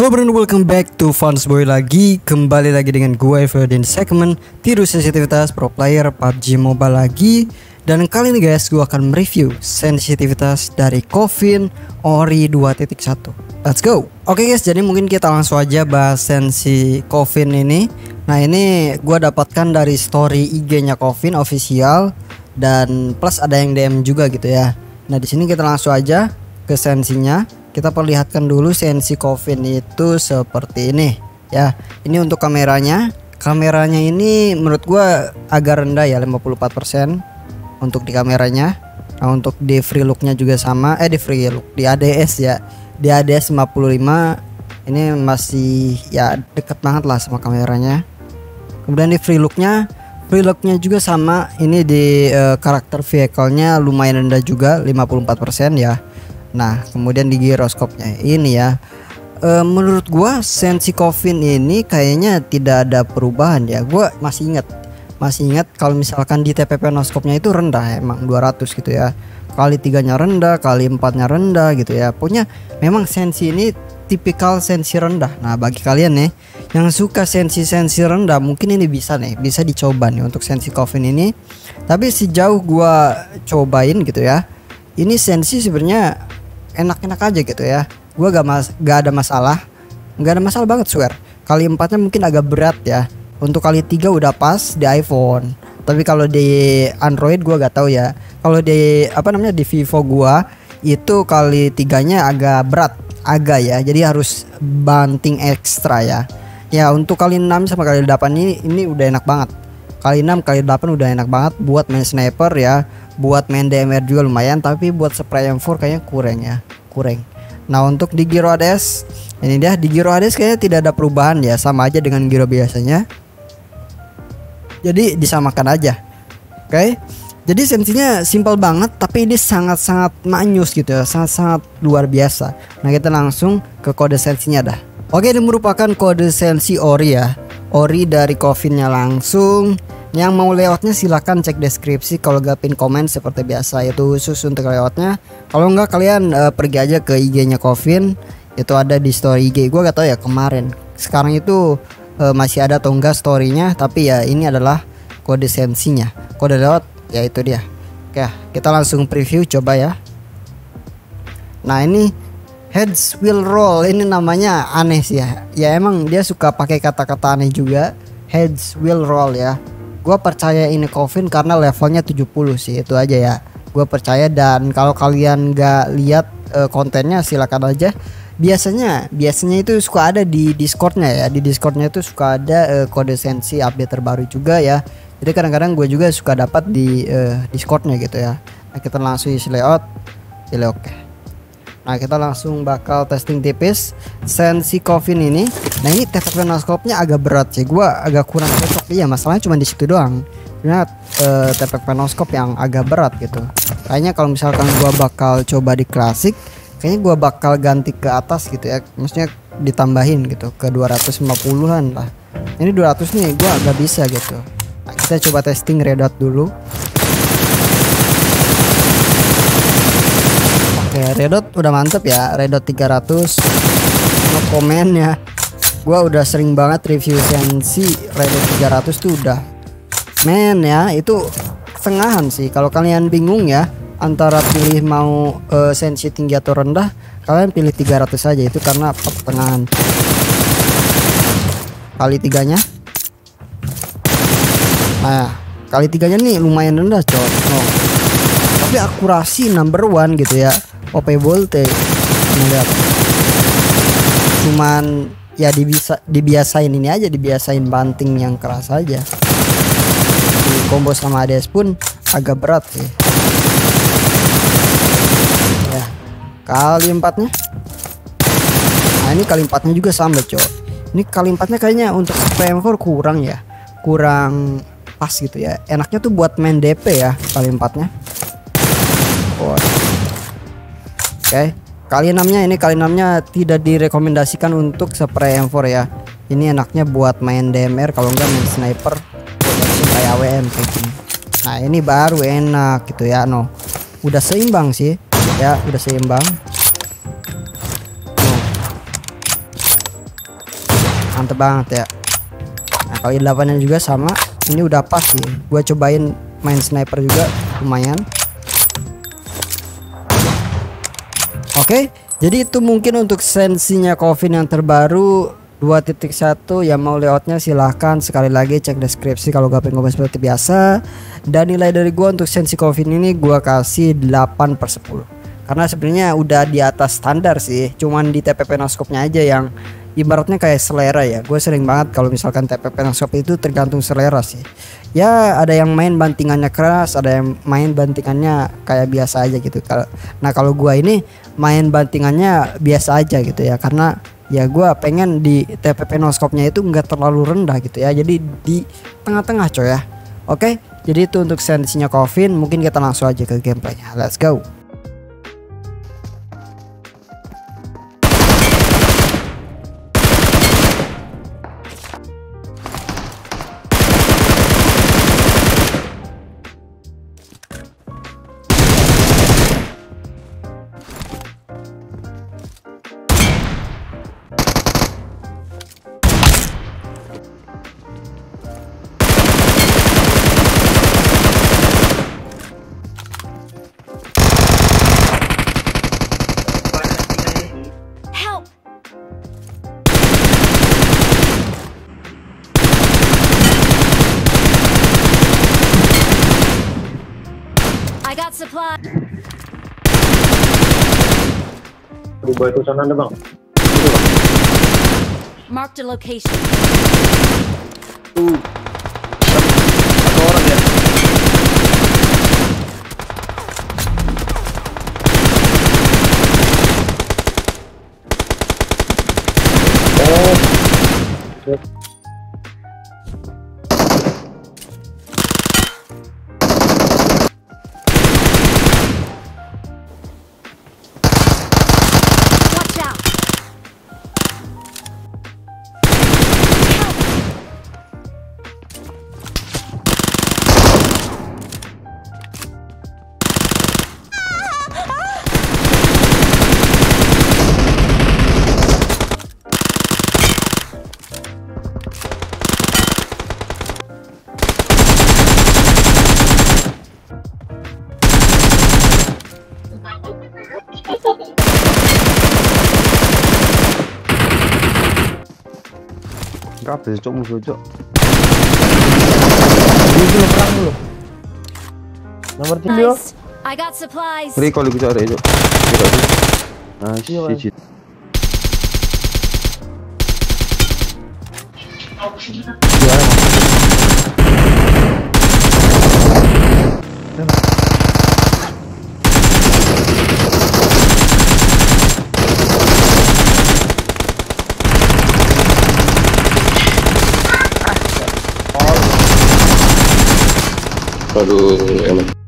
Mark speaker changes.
Speaker 1: Halo friend, welcome back to Fans Boy lagi. Kembali lagi dengan gue Ferdin segmen Tiru sensitivitas pro player PUBG Mobile lagi. Dan kali ini guys gue akan mereview sensitivitas dari Coffin Ori 2.1 Let's go. Oke guys jadi mungkin kita langsung aja bahas sensi Coffin ini. Nah ini gue dapatkan dari story IG nya Coffin official. Dan plus ada yang DM juga gitu ya. Nah di sini kita langsung aja ke sensinya kita perlihatkan dulu sensi Coffin itu seperti ini. Ya ini untuk kameranya. Kameranya ini menurut gua agak rendah ya 54% untuk di kameranya. Nah untuk di free looknya juga sama. Eh di free look di ADS ya. Di ADS 55 ini masih ya deket banget lah sama kameranya. Kemudian di free looknya free looknya juga sama. Ini di uh, karakter vehicle-nya lumayan rendah juga 54% ya Nah, kemudian di giroskopnya ini ya. E, menurut gua sensi Coffin ini kayaknya tidak ada perubahan ya. Gua masih ingat masih ingat kalau misalkan di TPP noskopnya itu rendah emang 200 gitu ya. Kali tiganya rendah, kali empatnya rendah gitu ya. Punya memang sensi ini tipikal sensi rendah. Nah, bagi kalian nih yang suka sensi-sensi rendah, mungkin ini bisa nih, bisa dicoba nih untuk sensi Coffin ini. Tapi sejauh gua cobain gitu ya. Ini sensi sebenarnya enak-enak aja gitu ya. Gue gak mas gak ada masalah. Gak ada masalah banget swear. Kali empatnya mungkin agak berat ya. Untuk kali tiga udah pas di iPhone. Tapi kalau di Android gue gak tahu ya. Kalau di apa namanya di Vivo gue itu kali tiganya agak berat. Agak ya jadi harus banting ekstra ya. Ya untuk kali 6 sama kali 8 ini ini udah enak banget. Kali 6 kali 8 udah enak banget buat main sniper ya buat main DMR juga lumayan tapi buat spray M4 kayaknya kurang ya kurang. Nah untuk di Giro ADS ini dia di Giro ADS kayaknya tidak ada perubahan ya sama aja dengan Giro biasanya. Jadi disamakan aja. Oke? Okay? jadi sensinya simpel banget tapi ini sangat-sangat manyus gitu ya sangat-sangat luar biasa. Nah kita langsung ke kode sensinya dah. Oke ini merupakan kode sensi ori ya. Ori dari Covinnya langsung yang mau lewatnya silahkan cek deskripsi kalau gak pin komen seperti biasa. Itu khusus untuk lewatnya kalau enggak kalian uh, pergi aja ke IG-nya Coffin itu ada di story IG. Gue gak tau ya kemarin. Sekarang itu uh, masih ada atau enggak storynya. Tapi ya ini adalah kode sensinya. Kode lewat ya itu dia. Oke kita langsung preview. Coba ya. Nah ini heads will roll. Ini namanya aneh sih ya. Ya emang dia suka pakai kata-kata aneh juga. Heads will roll ya gue percaya ini Coffin karena levelnya 70 sih itu aja ya. Gue percaya dan kalau kalian gak lihat uh, kontennya silakan aja. Biasanya biasanya itu suka ada di discordnya ya. Di discordnya itu suka ada uh, kode sensi update terbaru juga ya. Jadi kadang-kadang gue juga suka dapat di uh, discordnya gitu ya. Nah, kita langsung isi layout. Oke. Nah kita langsung bakal testing tipis Sensi Coffin ini Nah ini tetap penoskopnya agak berat sih. Gua agak kurang cocok. Iya masalahnya cuma di situ doang. Ini uh, eh, tepek penoskop yang agak berat gitu. Kayaknya kalau misalkan gua bakal coba di klasik Kayaknya gua bakal ganti ke atas gitu ya. Maksudnya ditambahin gitu Ke 250an lah. Ini 200 nih gua agak bisa gitu. Nah, Kita coba testing redot dulu. Oke, Redot udah mantep ya. Redot 300. No komen ya. Gua udah sering banget review sensi Redot 300 tuh udah men ya, itu ketengahan sih. Kalau kalian bingung ya antara pilih mau uh, sensi tinggi atau rendah, kalian pilih 300 saja itu karena pertengahan. Kali tiganya. Nah, kali tiganya nih lumayan rendah, cowok. Oh. Tapi akurasi number one gitu ya OP Volte ngeliat cuman ya dibisa dibiasain ini aja dibiasain banting yang keras aja. Di combo sama ADS pun agak berat sih. Ya kali empatnya. Nah ini kali empatnya juga sama cok. Ini kali empatnya kayaknya untuk PM4 kurang ya. Kurang pas gitu ya. Enaknya tuh buat main DP ya kali empatnya. Oh okay. Kali enamnya ini kali enamnya tidak direkomendasikan untuk spray M4 ya. Ini enaknya buat main DMR kalau enggak main sniper kayak AWM nah ini baru enak gitu ya no. Udah seimbang sih ya udah seimbang. Mantep banget ya. Nah kali 8 nya juga sama ini udah pas sih. Gua cobain main sniper juga lumayan Oke, jadi itu mungkin untuk sensinya Coffin yang terbaru 2.1 yang mau layoutnya silahkan sekali lagi cek deskripsi kalau gak pengen seperti biasa. Dan nilai dari gua untuk sensi Coffin ini gua kasih 8 per 10 karena sebenarnya udah di atas standar sih cuman di TPP noskopnya aja yang ibaratnya kayak selera ya. Gue sering banget kalau misalkan TPP noskop itu tergantung selera sih. Ya ada yang main bantingannya keras ada yang main bantingannya kayak biasa aja gitu. Nah kalau gua ini main bantingannya biasa aja gitu ya. Karena ya gue pengen di TPP noskopnya itu nggak terlalu rendah gitu ya. Jadi di tengah-tengah coy ya. Oke? Jadi itu untuk sensinya Coffin mungkin kita langsung aja ke gameplaynya. Let's go
Speaker 2: got supply.
Speaker 3: Bubuhay ko sana bang?
Speaker 2: Marked a location.
Speaker 4: Ooh. Sih cok musuh cok?
Speaker 3: dulu perang dulu. Nomor tiga.
Speaker 2: Nice. I got supplies.
Speaker 4: Ikut cari cok. Tidak sih. Nah,
Speaker 3: Iya, Bang.
Speaker 4: Aduh, enak.